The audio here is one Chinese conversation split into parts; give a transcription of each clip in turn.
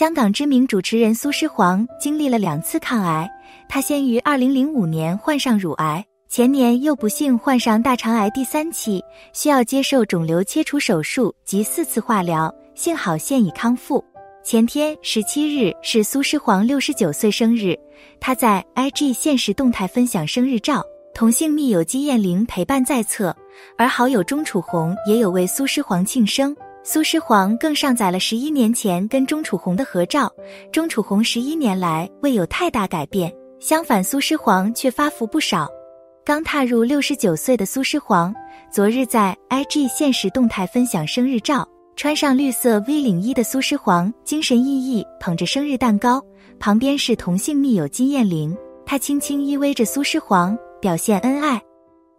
香港知名主持人苏诗黄经历了两次抗癌，她先于二零零五年患上乳癌，前年又不幸患上大肠癌第三期，需要接受肿瘤切除手术及四次化疗，幸好现已康复。前天十七日是苏诗黄六十九岁生日，她在 IG 现实动态分享生日照，同性密友金燕玲陪伴在侧，而好友钟楚红也有为苏诗黄庆生。苏诗黄更上载了十一年前跟钟楚红的合照，钟楚红十一年来未有太大改变，相反苏诗黄却发福不少。刚踏入六十九岁的苏诗黄，昨日在 IG 现实动态分享生日照，穿上绿色 V 领衣的苏诗黄精神奕奕，捧着生日蛋糕，旁边是同性密友金燕玲，她轻轻依偎着苏诗黄，表现恩爱。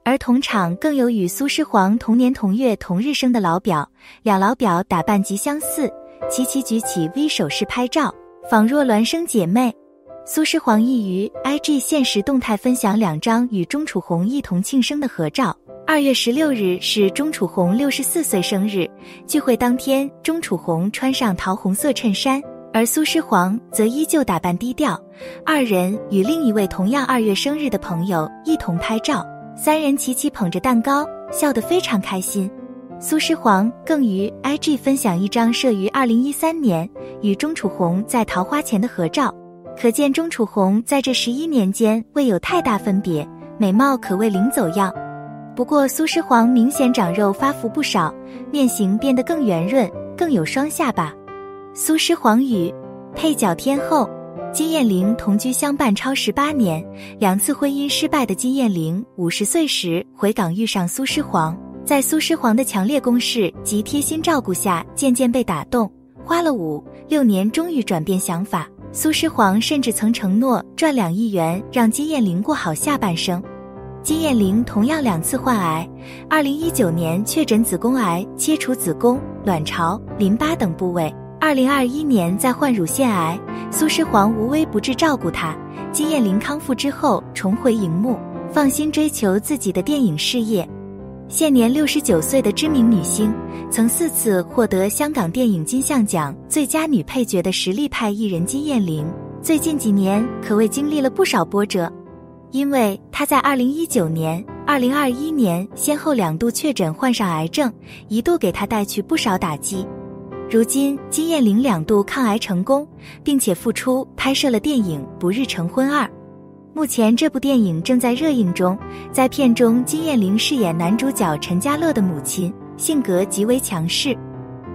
而同场更有与苏诗黄同年同月同日生的老表，两老表打扮极相似，齐齐举起 V 手势拍照，仿若孪生姐妹。苏诗黄亦于 IG 现实动态分享两张与钟楚红一同庆生的合照。二月十六日是钟楚红六十四岁生日，聚会当天，钟楚红穿上桃红色衬衫，而苏诗黄则依旧打扮低调。二人与另一位同样二月生日的朋友一同拍照。三人齐齐捧着蛋糕，笑得非常开心。苏诗黄更于 IG 分享一张摄于二零一三年与钟楚红在桃花前的合照，可见钟楚红在这十一年间未有太大分别，美貌可谓零走样。不过苏诗黄明显长肉发福不少，面型变得更圆润，更有双下巴。苏诗黄与配角天后。金燕玲同居相伴超十八年，两次婚姻失败的金燕玲五十岁时回港遇上苏诗黄，在苏诗黄的强烈攻势及贴心照顾下，渐渐被打动，花了五六年终于转变想法。苏诗黄甚至曾承诺赚两亿元让金燕玲过好下半生。金燕玲同样两次患癌，二零一九年确诊子宫癌，切除子宫、卵巢、淋巴等部位。二零二一年再患乳腺癌，苏诗皇无微不至照顾她。金燕玲康复之后重回荧幕，放心追求自己的电影事业。现年六十九岁的知名女星，曾四次获得香港电影金像奖最佳女配角的实力派艺人金燕玲，最近几年可谓经历了不少波折，因为她在二零一九年、二零二一年先后两度确诊患上癌症，一度给她带去不少打击。如今，金燕玲两度抗癌成功，并且复出拍摄了电影《不日成婚二》。目前，这部电影正在热映中。在片中，金燕玲饰演男主角陈家乐的母亲，性格极为强势。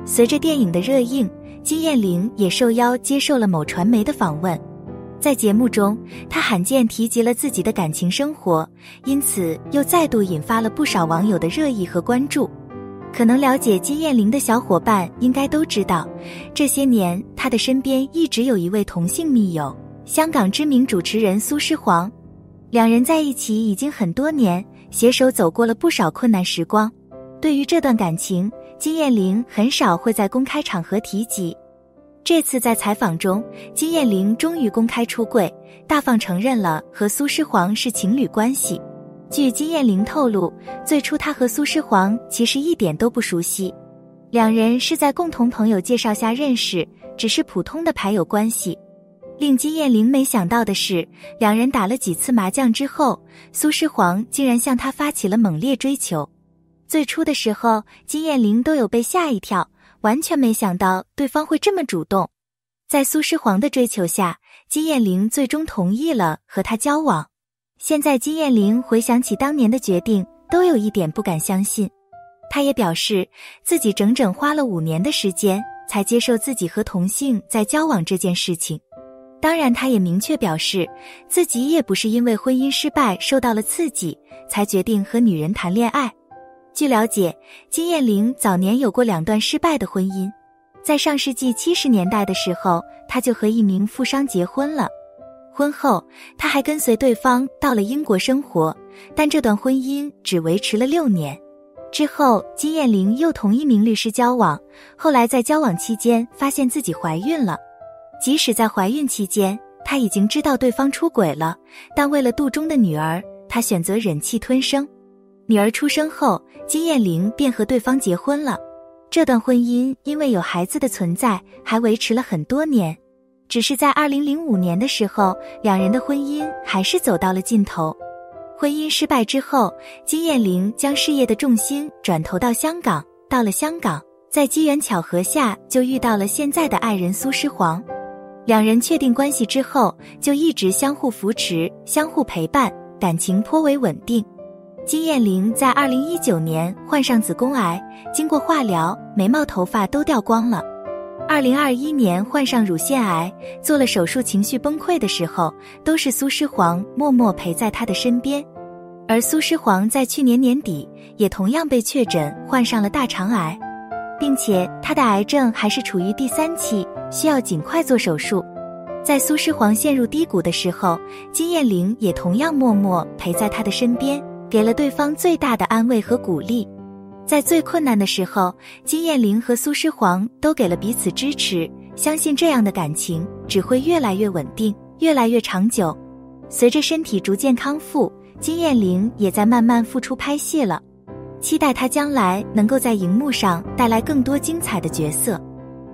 随着电影的热映，金燕玲也受邀接受了某传媒的访问。在节目中，她罕见提及了自己的感情生活，因此又再度引发了不少网友的热议和关注。可能了解金燕玲的小伙伴应该都知道，这些年她的身边一直有一位同性密友，香港知名主持人苏诗黄。两人在一起已经很多年，携手走过了不少困难时光。对于这段感情，金燕玲很少会在公开场合提及。这次在采访中，金燕玲终于公开出柜，大方承认了和苏诗黄是情侣关系。据金燕玲透露，最初她和苏诗黄其实一点都不熟悉，两人是在共同朋友介绍下认识，只是普通的牌友关系。令金燕玲没想到的是，两人打了几次麻将之后，苏诗黄竟然向她发起了猛烈追求。最初的时候，金燕玲都有被吓一跳，完全没想到对方会这么主动。在苏诗黄的追求下，金燕玲最终同意了和他交往。现在金燕玲回想起当年的决定，都有一点不敢相信。她也表示自己整整花了五年的时间才接受自己和同性在交往这件事情。当然，她也明确表示自己也不是因为婚姻失败受到了刺激才决定和女人谈恋爱。据了解，金燕玲早年有过两段失败的婚姻，在上世纪七十年代的时候，她就和一名富商结婚了。婚后，他还跟随对方到了英国生活，但这段婚姻只维持了六年。之后，金燕玲又同一名律师交往，后来在交往期间发现自己怀孕了。即使在怀孕期间，他已经知道对方出轨了，但为了肚中的女儿，他选择忍气吞声。女儿出生后，金燕玲便和对方结婚了。这段婚姻因为有孩子的存在，还维持了很多年。只是在二零零五年的时候，两人的婚姻还是走到了尽头。婚姻失败之后，金燕玲将事业的重心转投到香港。到了香港，在机缘巧合下，就遇到了现在的爱人苏诗黄。两人确定关系之后，就一直相互扶持、相互陪伴，感情颇为稳定。金燕玲在二零一九年患上子宫癌，经过化疗，眉毛、头发都掉光了。二零二一年患上乳腺癌，做了手术，情绪崩溃的时候，都是苏诗黄默默陪在她的身边。而苏诗黄在去年年底也同样被确诊患上了大肠癌，并且她的癌症还是处于第三期，需要尽快做手术。在苏诗黄陷入低谷的时候，金燕玲也同样默默陪在他的身边。给了对方最大的安慰和鼓励，在最困难的时候，金燕玲和苏诗黄都给了彼此支持，相信这样的感情只会越来越稳定，越来越长久。随着身体逐渐康复，金燕玲也在慢慢复出拍戏了，期待她将来能够在荧幕上带来更多精彩的角色。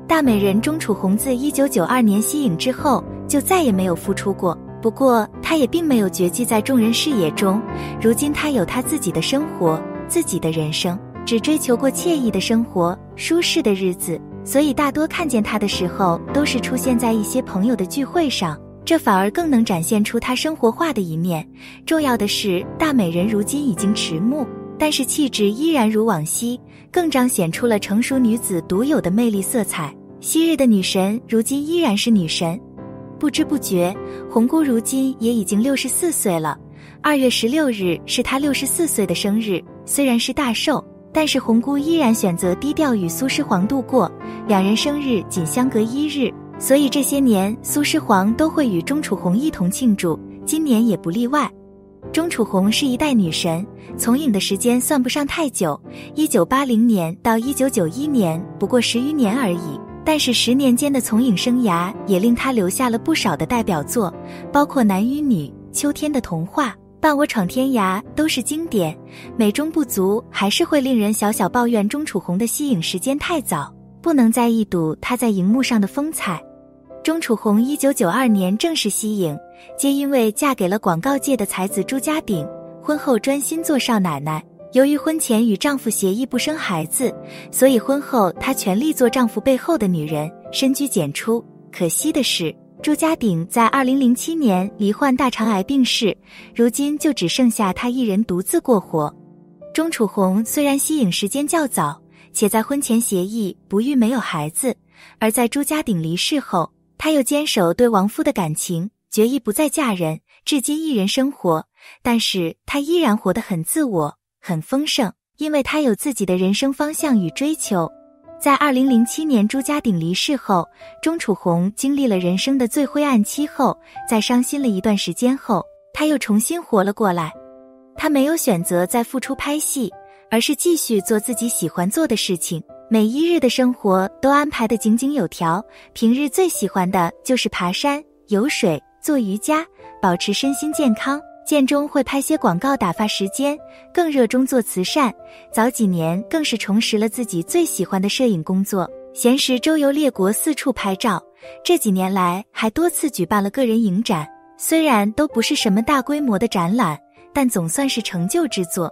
大美人钟楚红自一九九二年息影之后，就再也没有复出过。不过，她也并没有绝迹在众人视野中。如今，她有她自己的生活，自己的人生，只追求过惬意的生活、舒适的日子。所以，大多看见他的时候，都是出现在一些朋友的聚会上，这反而更能展现出他生活化的一面。重要的是，大美人如今已经迟暮，但是气质依然如往昔，更彰显出了成熟女子独有的魅力色彩。昔日的女神，如今依然是女神。不知不觉，红姑如今也已经六十四岁了。二月十六日是她六十四岁的生日。虽然是大寿，但是红姑依然选择低调与苏诗黄度过。两人生日仅相隔一日，所以这些年苏诗黄都会与钟楚红一同庆祝，今年也不例外。钟楚红是一代女神，从影的时间算不上太久，一九八零年到一九九一年，不过十余年而已。但是十年间的从影生涯也令她留下了不少的代表作，包括《男与女》《秋天的童话》《伴我闯天涯》都是经典。美中不足，还是会令人小小抱怨钟楚红的息影时间太早，不能再一睹她在荧幕上的风采。钟楚红一九九二年正式息影，皆因为嫁给了广告界的才子朱家鼎，婚后专心做少奶奶。由于婚前与丈夫协议不生孩子，所以婚后她全力做丈夫背后的女人，深居简出。可惜的是，朱家鼎在二零零七年罹患大肠癌病逝，如今就只剩下她一人独自过活。钟楚红虽然息影时间较早，且在婚前协议不育没有孩子，而在朱家鼎离世后，她又坚守对亡夫的感情，决意不再嫁人，至今一人生活。但是她依然活得很自我。很丰盛，因为他有自己的人生方向与追求。在二零零七年朱家鼎离世后，钟楚红经历了人生的最灰暗期后，在伤心了一段时间后，他又重新活了过来。他没有选择再复出拍戏，而是继续做自己喜欢做的事情，每一日的生活都安排得井井有条。平日最喜欢的就是爬山、游水、做瑜伽，保持身心健康。建中会拍些广告打发时间，更热衷做慈善。早几年更是重拾了自己最喜欢的摄影工作，闲时周游列国，四处拍照。这几年来还多次举办了个人影展，虽然都不是什么大规模的展览，但总算是成就之作。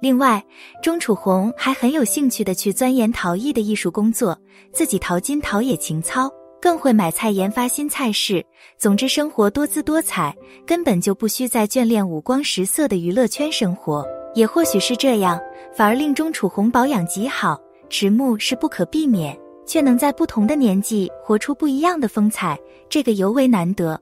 另外，钟楚红还很有兴趣的去钻研陶艺的艺术工作，自己淘金陶冶情操。更会买菜研发新菜式，总之生活多姿多彩，根本就不需再眷恋五光十色的娱乐圈生活。也或许是这样，反而令钟楚红保养极好，迟暮是不可避免，却能在不同的年纪活出不一样的风采，这个尤为难得。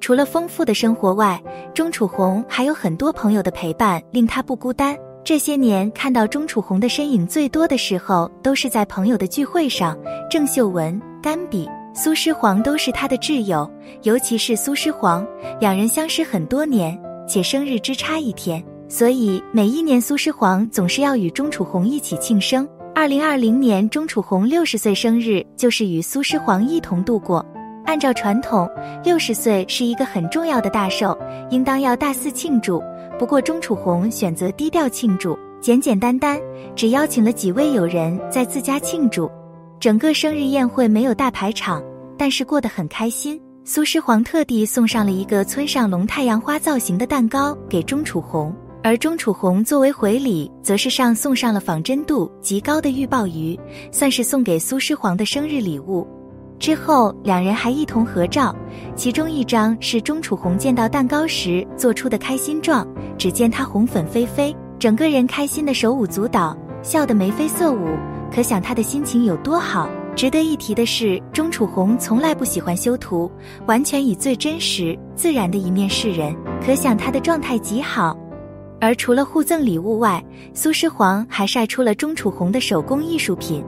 除了丰富的生活外，钟楚红还有很多朋友的陪伴，令她不孤单。这些年看到钟楚红的身影最多的时候，都是在朋友的聚会上，郑秀文、甘比。苏诗黄都是他的挚友，尤其是苏诗黄，两人相识很多年，且生日只差一天，所以每一年苏诗黄总是要与钟楚红一起庆生。二零二零年钟楚红六十岁生日，就是与苏诗黄一同度过。按照传统，六十岁是一个很重要的大寿，应当要大肆庆祝。不过钟楚红选择低调庆祝，简简单单，只邀请了几位友人在自家庆祝。整个生日宴会没有大排场，但是过得很开心。苏诗黄特地送上了一个村上龙太阳花造型的蛋糕给钟楚红，而钟楚红作为回礼，则是上送上了仿真度极高的玉鲍鱼，算是送给苏诗黄的生日礼物。之后，两人还一同合照，其中一张是钟楚红见到蛋糕时做出的开心状，只见她红粉飞飞。整个人开心的手舞足蹈，笑得眉飞色舞，可想他的心情有多好。值得一提的是，钟楚红从来不喜欢修图，完全以最真实、自然的一面示人，可想她的状态极好。而除了互赠礼物外，苏诗黄还晒出了钟楚红的手工艺术品。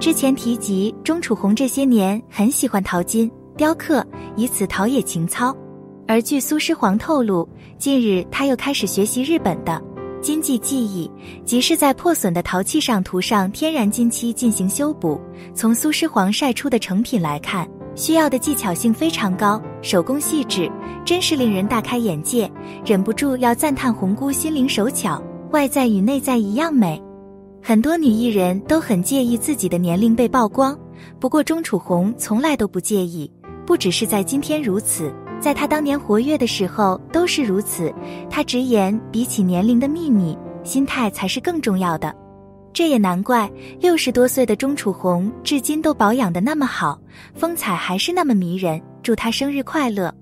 之前提及，钟楚红这些年很喜欢淘金、雕刻，以此陶冶情操。而据苏诗黄透露，近日他又开始学习日本的。金继技艺，即是在破损的陶器上涂上天然金漆进行修补。从苏诗黄晒出的成品来看，需要的技巧性非常高，手工细致，真是令人大开眼界，忍不住要赞叹红姑心灵手巧，外在与内在一样美。很多女艺人都很介意自己的年龄被曝光，不过钟楚红从来都不介意，不只是在今天如此。在他当年活跃的时候都是如此，他直言，比起年龄的秘密，心态才是更重要的。这也难怪，六十多岁的钟楚红至今都保养的那么好，风采还是那么迷人。祝他生日快乐！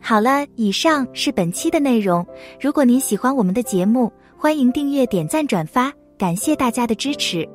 好了，以上是本期的内容。如果您喜欢我们的节目，欢迎订阅、点赞、转发，感谢大家的支持。